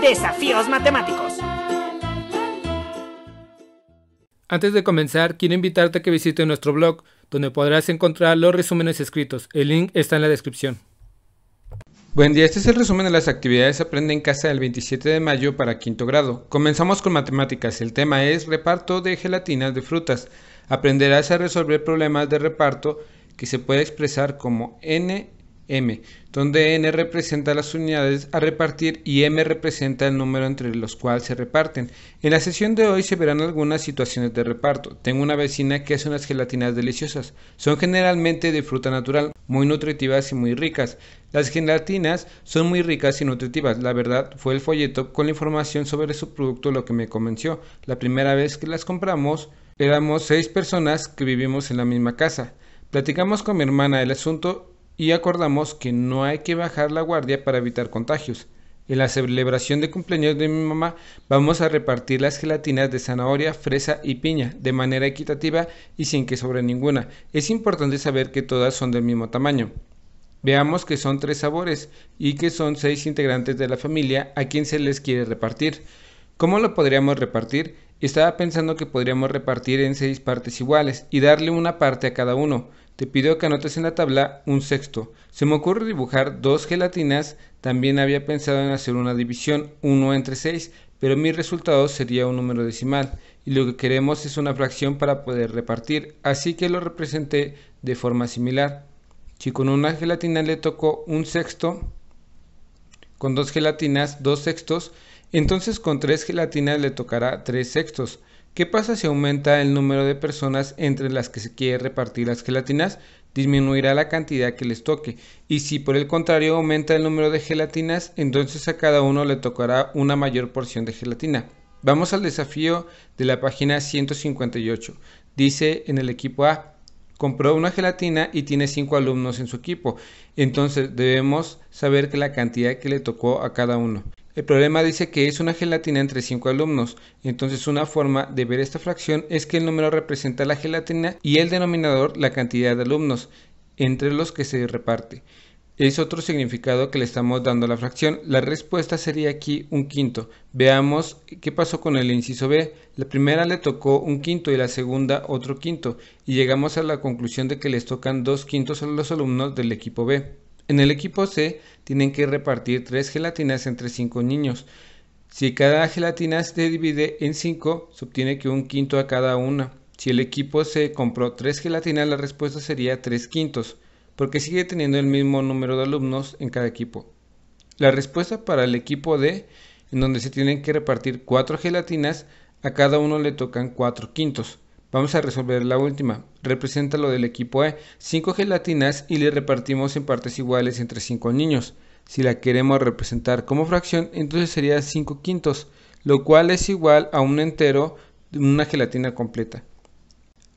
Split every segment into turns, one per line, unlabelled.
Desafíos Matemáticos.
Antes de comenzar, quiero invitarte a que visites nuestro blog, donde podrás encontrar los resúmenes escritos. El link está en la descripción.
Buen día, este es el resumen de las actividades Aprende en casa del 27 de mayo para quinto grado. Comenzamos con matemáticas. El tema es reparto de gelatinas de frutas. Aprenderás a resolver problemas de reparto que se puede expresar como n m, donde n representa las unidades a repartir y m representa el número entre los cuales se reparten. En la sesión de hoy se verán algunas situaciones de reparto. Tengo una vecina que hace unas gelatinas deliciosas. Son generalmente de fruta natural, muy nutritivas y muy ricas. Las gelatinas son muy ricas y nutritivas. La verdad fue el folleto con la información sobre su producto lo que me convenció. La primera vez que las compramos éramos seis personas que vivimos en la misma casa. Platicamos con mi hermana el asunto y acordamos que no hay que bajar la guardia para evitar contagios. En la celebración de cumpleaños de mi mamá vamos a repartir las gelatinas de zanahoria, fresa y piña de manera equitativa y sin que sobre ninguna. Es importante saber que todas son del mismo tamaño. Veamos que son tres sabores y que son seis integrantes de la familia a quien se les quiere repartir. ¿Cómo lo podríamos repartir? Estaba pensando que podríamos repartir en seis partes iguales y darle una parte a cada uno. Te pido que anotes en la tabla un sexto. Se me ocurre dibujar dos gelatinas. También había pensado en hacer una división 1 entre 6, pero mi resultado sería un número decimal y lo que queremos es una fracción para poder repartir, así que lo representé de forma similar. Si con una gelatina le tocó un sexto, con dos gelatinas dos sextos, entonces con tres gelatinas le tocará tres sextos. ¿Qué pasa si aumenta el número de personas entre las que se quiere repartir las gelatinas? Disminuirá la cantidad que les toque. Y si por el contrario aumenta el número de gelatinas, entonces a cada uno le tocará una mayor porción de gelatina. Vamos al desafío de la página 158. Dice en el equipo A, compró una gelatina y tiene 5 alumnos en su equipo. Entonces debemos saber que la cantidad que le tocó a cada uno. El problema dice que es una gelatina entre 5 alumnos, entonces una forma de ver esta fracción es que el número representa la gelatina y el denominador la cantidad de alumnos entre los que se reparte. Es otro significado que le estamos dando a la fracción. La respuesta sería aquí un quinto. Veamos qué pasó con el inciso B. La primera le tocó un quinto y la segunda otro quinto. Y llegamos a la conclusión de que les tocan dos quintos a los alumnos del equipo B. En el equipo C tienen que repartir tres gelatinas entre cinco niños. Si cada gelatina se divide en cinco, se obtiene que un quinto a cada una. Si el equipo C compró tres gelatinas, la respuesta sería tres quintos, porque sigue teniendo el mismo número de alumnos en cada equipo. La respuesta para el equipo D, en donde se tienen que repartir cuatro gelatinas, a cada uno le tocan cuatro quintos. Vamos a resolver la última. Representa lo del equipo E. 5 gelatinas y le repartimos en partes iguales entre 5 niños. Si la queremos representar como fracción, entonces sería 5 quintos, lo cual es igual a un entero de una gelatina completa.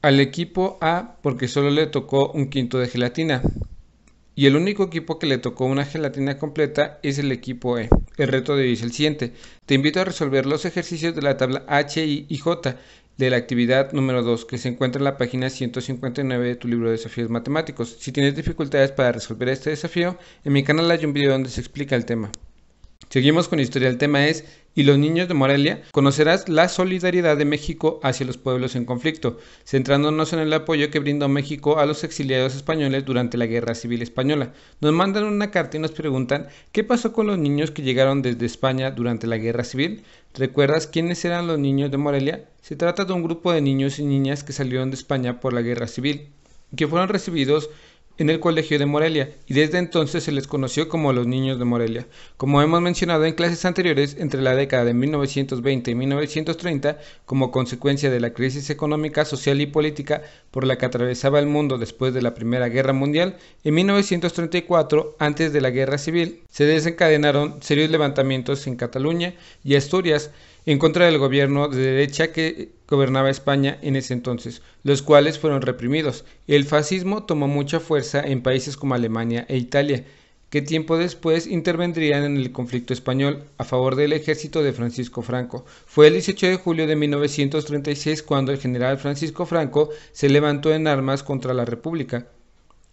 Al equipo A porque solo le tocó un quinto de gelatina. Y el único equipo que le tocó una gelatina completa es el equipo E. El reto de hoy es el siguiente. Te invito a resolver los ejercicios de la tabla H, I y J de la actividad número 2 que se encuentra en la página 159 de tu libro de desafíos matemáticos. Si tienes dificultades para resolver este desafío, en mi canal hay un video donde se explica el tema. Seguimos con la historia. El tema es ¿Y los niños de Morelia? Conocerás la solidaridad de México hacia los pueblos en conflicto, centrándonos en el apoyo que brindó México a los exiliados españoles durante la Guerra Civil Española. Nos mandan una carta y nos preguntan ¿qué pasó con los niños que llegaron desde España durante la Guerra Civil? ¿Recuerdas quiénes eran los niños de Morelia? Se trata de un grupo de niños y niñas que salieron de España por la Guerra Civil, que fueron recibidos en el Colegio de Morelia y desde entonces se les conoció como los niños de Morelia. Como hemos mencionado en clases anteriores, entre la década de 1920 y 1930, como consecuencia de la crisis económica, social y política por la que atravesaba el mundo después de la Primera Guerra Mundial, en 1934, antes de la Guerra Civil, se desencadenaron serios levantamientos en Cataluña y Asturias, en contra del gobierno de derecha que gobernaba España en ese entonces, los cuales fueron reprimidos. El fascismo tomó mucha fuerza en países como Alemania e Italia, que tiempo después intervendrían en el conflicto español a favor del ejército de Francisco Franco. Fue el 18 de julio de 1936 cuando el general Francisco Franco se levantó en armas contra la República.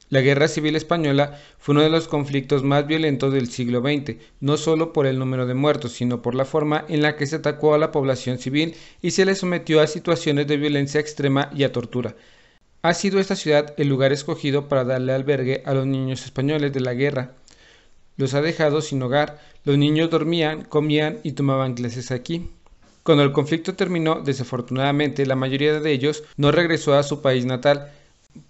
La Guerra Civil Española fue uno de los conflictos más violentos del siglo XX, no solo por el número de muertos, sino por la forma en la que se atacó a la población civil y se le sometió a situaciones de violencia extrema y a tortura. Ha sido esta ciudad el lugar escogido para darle albergue a los niños españoles de la guerra. Los ha dejado sin hogar, los niños dormían, comían y tomaban clases aquí. Cuando el conflicto terminó, desafortunadamente, la mayoría de ellos no regresó a su país natal,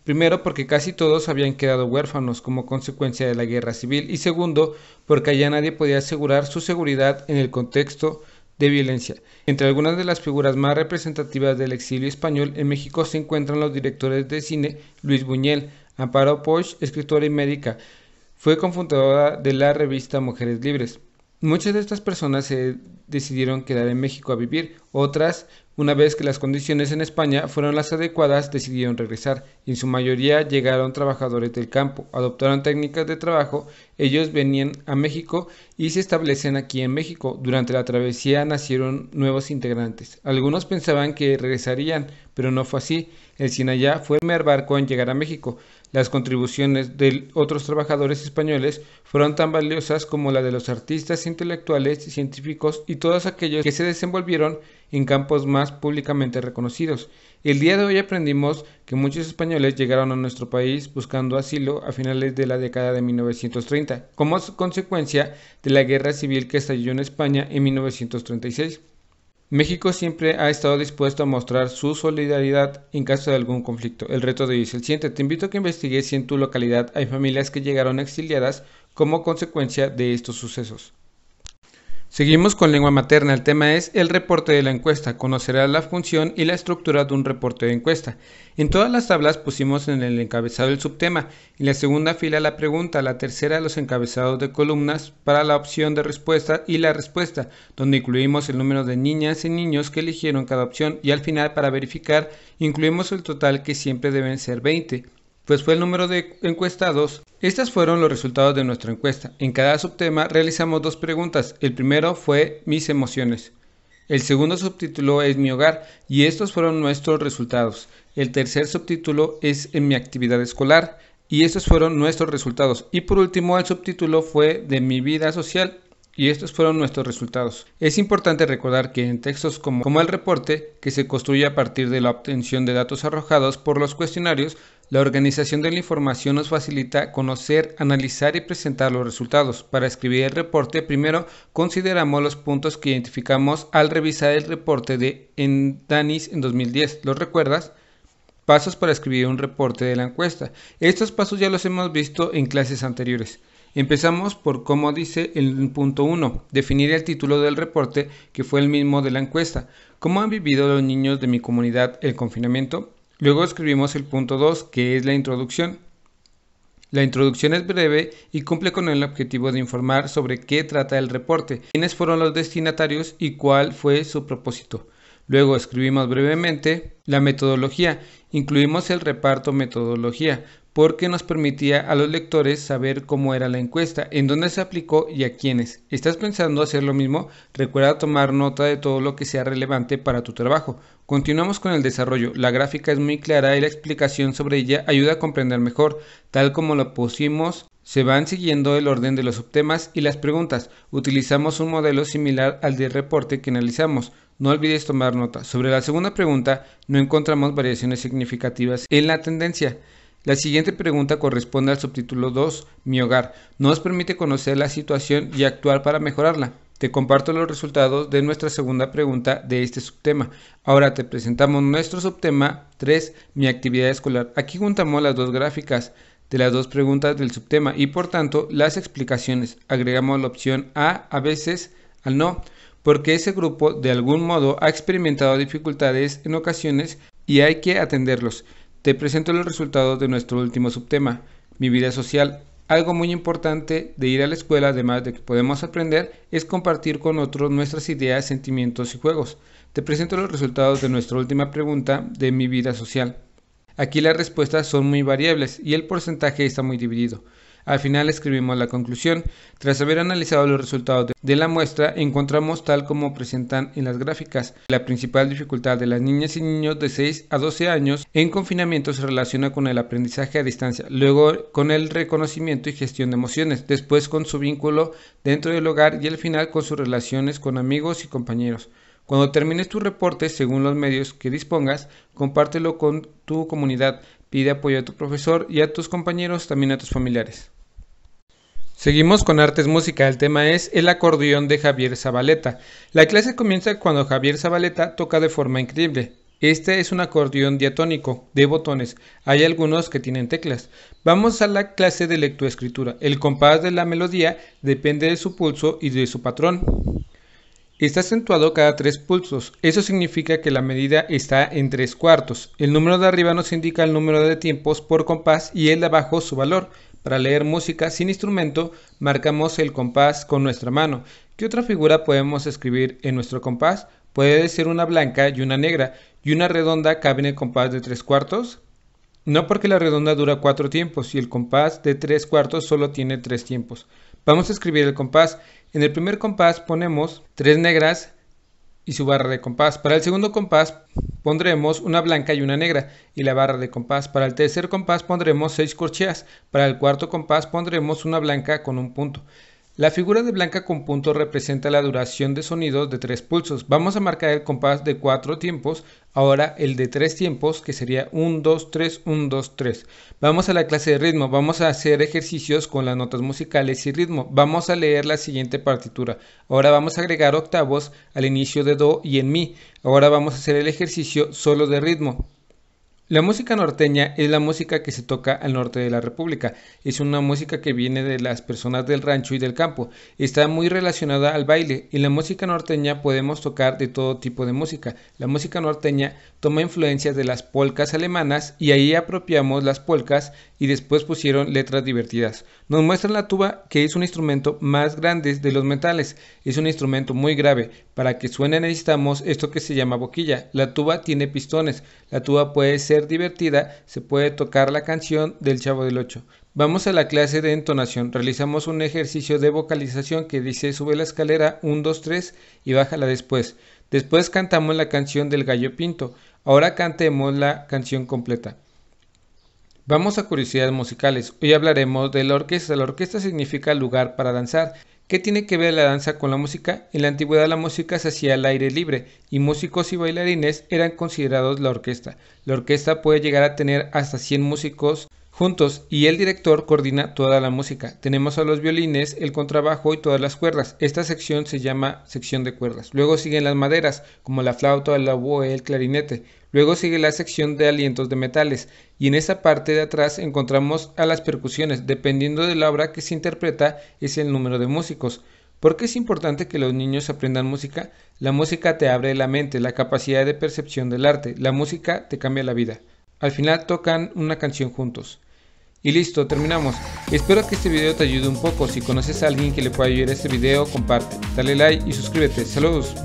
primero porque casi todos habían quedado huérfanos como consecuencia de la guerra civil y segundo porque allá nadie podía asegurar su seguridad en el contexto de violencia. Entre algunas de las figuras más representativas del exilio español en México se encuentran los directores de cine Luis Buñuel, Amparo Poch, escritora y médica. Fue cofundadora de la revista Mujeres Libres. Muchas de estas personas se decidieron quedar en México a vivir, otras, una vez que las condiciones en España fueron las adecuadas, decidieron regresar. En su mayoría llegaron trabajadores del campo, adoptaron técnicas de trabajo, ellos venían a México y se establecen aquí en México. Durante la travesía nacieron nuevos integrantes. Algunos pensaban que regresarían, pero no fue así. El Sinayá fue el primer barco en llegar a México. Las contribuciones de otros trabajadores españoles fueron tan valiosas como la de los artistas, intelectuales, científicos y todos aquellos que se desenvolvieron en campos más públicamente reconocidos. El día de hoy aprendimos que muchos españoles llegaron a nuestro país buscando asilo a finales de la década de 1930, como consecuencia de la guerra civil que estalló en España en 1936. México siempre ha estado dispuesto a mostrar su solidaridad en caso de algún conflicto. El reto de hoy es el siguiente. Te invito a que investigues si en tu localidad hay familias que llegaron exiliadas como consecuencia de estos sucesos. Seguimos con lengua materna. El tema es el reporte de la encuesta. Conocerás la función y la estructura de un reporte de encuesta. En todas las tablas pusimos en el encabezado el subtema, en la segunda fila la pregunta, la tercera los encabezados de columnas para la opción de respuesta y la respuesta, donde incluimos el número de niñas y niños que eligieron cada opción y al final para verificar incluimos el total que siempre deben ser 20 pues fue el número de encuestados. Estos fueron los resultados de nuestra encuesta. En cada subtema realizamos dos preguntas. El primero fue mis emociones. El segundo subtítulo es mi hogar y estos fueron nuestros resultados. El tercer subtítulo es en mi actividad escolar y estos fueron nuestros resultados. Y por último el subtítulo fue de mi vida social y estos fueron nuestros resultados. Es importante recordar que en textos como, como, el reporte, que se construye a partir de la obtención de datos arrojados por los cuestionarios, la organización de la información nos facilita conocer, analizar y presentar los resultados. Para escribir el reporte, primero consideramos los puntos que identificamos al revisar el reporte de Danis en 2010. ¿Los recuerdas? Pasos para escribir un reporte de la encuesta. Estos pasos ya los hemos visto en clases anteriores. Empezamos por, como dice el punto 1, definir el título del reporte que fue el mismo de la encuesta. ¿Cómo han vivido los niños de mi comunidad el confinamiento? Luego escribimos el punto 2, que es la introducción. La introducción es breve y cumple con el objetivo de informar sobre qué trata el reporte, quiénes fueron los destinatarios y cuál fue su propósito. Luego escribimos brevemente la metodología. Incluimos el reparto metodología, porque nos permitía a los lectores saber cómo era la encuesta, en dónde se aplicó y a quiénes. ¿Estás pensando hacer lo mismo? Recuerda tomar nota de todo lo que sea relevante para tu trabajo. Continuamos con el desarrollo. La gráfica es muy clara y la explicación sobre ella ayuda a comprender mejor. Tal como lo pusimos, se van siguiendo el orden de los subtemas y las preguntas. Utilizamos un modelo similar al del reporte que analizamos. No olvides tomar nota. Sobre la segunda pregunta, no encontramos variaciones significativas en la tendencia. La siguiente pregunta corresponde al subtítulo 2, Mi hogar. Nos permite conocer la situación y actuar para mejorarla. Te comparto los resultados de nuestra segunda pregunta de este subtema. Ahora te presentamos nuestro subtema 3, Mi actividad escolar. Aquí juntamos las dos gráficas de las dos preguntas del subtema y por tanto las explicaciones. Agregamos la opción A a veces al no, porque ese grupo de algún modo ha experimentado dificultades en ocasiones y hay que atenderlos. Te presento los resultados de nuestro último subtema, mi vida social. Algo muy importante de ir a la escuela, además de que podemos aprender, es compartir con otros nuestras ideas, sentimientos y juegos. Te presento los resultados de nuestra última pregunta de mi vida social. Aquí las respuestas son muy variables y el porcentaje está muy dividido. Al final escribimos la conclusión. Tras haber analizado los resultados de la muestra, encontramos tal como presentan en las gráficas. La principal dificultad de las niñas y niños de 6 a 12 años en confinamiento se relaciona con el aprendizaje a distancia, luego con el reconocimiento y gestión de emociones, después con su vínculo dentro del hogar y al final con sus relaciones con amigos y compañeros. Cuando termines tu reporte, según los medios que dispongas, compártelo con tu comunidad, pide apoyo a tu profesor y a tus compañeros, también a tus familiares. Seguimos con artes música. El tema es el acordeón de Javier Zabaleta. La clase comienza cuando Javier Zabaleta toca de forma increíble. Este es un acordeón diatónico de botones. Hay algunos que tienen teclas. Vamos a la clase de lectoescritura. El compás de la melodía depende de su pulso y de su patrón. Está acentuado cada tres pulsos. Eso significa que la medida está en tres cuartos. El número de arriba nos indica el número de tiempos por compás y el de abajo su valor. Para leer música sin instrumento, marcamos el compás con nuestra mano. ¿Qué otra figura podemos escribir en nuestro compás? Puede ser una blanca y una negra. ¿Y una redonda cabe en el compás de tres cuartos? No porque la redonda dura cuatro tiempos y el compás de tres cuartos solo tiene tres tiempos. Vamos a escribir el compás. En el primer compás ponemos tres negras y su barra de compás. Para el segundo compás pondremos una blanca y una negra y la barra de compás. Para el tercer compás pondremos seis corcheas. Para el cuarto compás pondremos una blanca con un punto. La figura de blanca con punto representa la duración de sonidos de tres pulsos. Vamos a marcar el compás de cuatro tiempos, ahora el de tres tiempos, que sería 1, 2, 3, 1, 2, 3. Vamos a la clase de ritmo, vamos a hacer ejercicios con las notas musicales y ritmo. Vamos a leer la siguiente partitura. Ahora vamos a agregar octavos al inicio de do y en mi. Ahora vamos a hacer el ejercicio solo de ritmo. La música norteña es la música que se toca al norte de la República. Es una música que viene de las personas del rancho y del campo. Está muy relacionada al baile. En la música norteña podemos tocar de todo tipo de música. La música norteña toma influencias de las polcas alemanas y ahí apropiamos las polcas y después pusieron letras divertidas. Nos muestran la tuba que es un instrumento más grande de los metales. Es un instrumento muy grave. Para que suene necesitamos esto que se llama boquilla. La tuba tiene pistones. La tuba puede ser divertida, se puede tocar la canción del Chavo del Ocho. Vamos a la clase de entonación. Realizamos un ejercicio de vocalización que dice sube la escalera 1, 2, 3 y bájala después. Después cantamos la canción del gallo pinto. Ahora cantemos la canción completa. Vamos a curiosidades musicales. Hoy hablaremos de la orquesta. La orquesta significa lugar para danzar. ¿Qué tiene que ver la danza con la música? En la antigüedad la música se hacía al aire libre y músicos y bailarines eran considerados la orquesta. La orquesta puede llegar a tener hasta 100 músicos juntos y el director coordina toda la música. Tenemos a los violines, el contrabajo y todas las cuerdas. Esta sección se llama sección de cuerdas. Luego siguen las maderas, como la flauta, el oboe, el clarinete. Luego sigue la sección de alientos de metales y en esa parte de atrás encontramos a las percusiones. Dependiendo de la obra que se interpreta es el número de músicos. ¿Por qué es importante que los niños aprendan música? La música te abre la mente, la capacidad de percepción del arte. La música te cambia la vida. Al final tocan una canción juntos. Y listo, terminamos. Espero que este video te ayude un poco. Si conoces a alguien que le pueda ayudar a este video, comparte, dale like y suscríbete. Saludos.